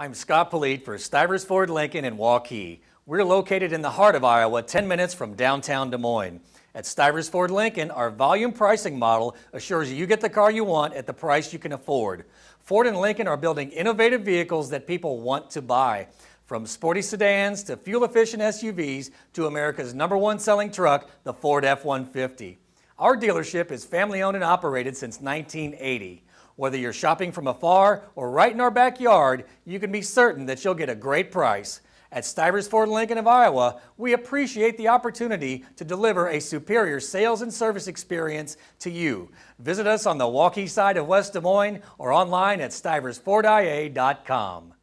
I'm Scott Polite for Stivers Ford Lincoln in Waukee. We're located in the heart of Iowa, 10 minutes from downtown Des Moines. At Stivers Ford Lincoln, our volume pricing model assures you get the car you want at the price you can afford. Ford and Lincoln are building innovative vehicles that people want to buy. From sporty sedans to fuel-efficient SUVs to America's number one selling truck, the Ford F-150. Our dealership is family owned and operated since 1980. Whether you're shopping from afar or right in our backyard, you can be certain that you'll get a great price. At Stivers Ford Lincoln of Iowa, we appreciate the opportunity to deliver a superior sales and service experience to you. Visit us on the Waukee side of West Des Moines or online at stiversfordia.com.